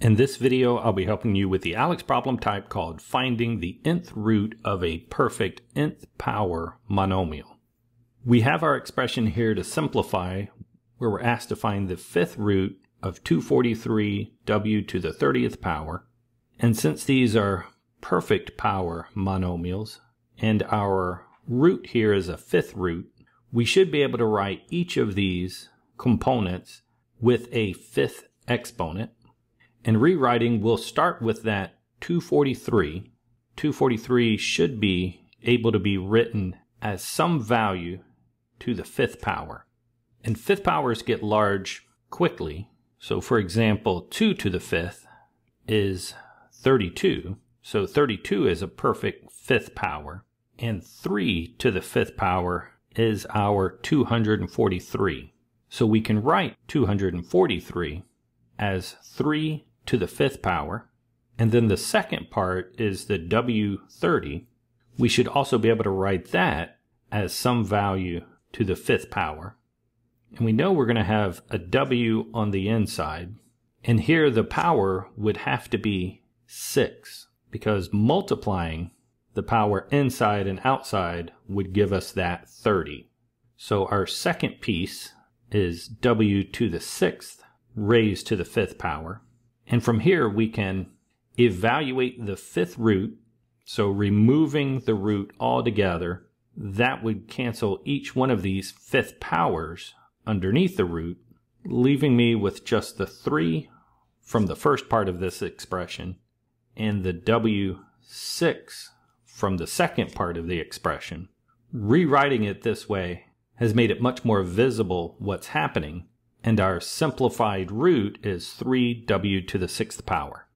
In this video, I'll be helping you with the ALEKS problem type called finding the nth root of a perfect nth power monomial. We have our expression here to simplify where we're asked to find the fifth root of 243 w to the 30th power. And since these are perfect power monomials and our root here is a fifth root, we should be able to write each of these components with a fifth exponent in rewriting, we'll start with that 243. 243 should be able to be written as some value to the fifth power. And fifth powers get large quickly. So for example, 2 to the fifth is 32. So 32 is a perfect fifth power. And 3 to the fifth power is our 243. So we can write 243 as 3 to the fifth power. And then the second part is the W30. We should also be able to write that as some value to the fifth power. And we know we're going to have a W on the inside. And here the power would have to be 6 because multiplying the power inside and outside would give us that 30. So our second piece is W to the sixth raised to the fifth power. And from here, we can evaluate the fifth root. So removing the root altogether, that would cancel each one of these fifth powers underneath the root, leaving me with just the 3 from the first part of this expression and the W6 from the second part of the expression. Rewriting it this way has made it much more visible what's happening and our simplified root is 3w to the sixth power.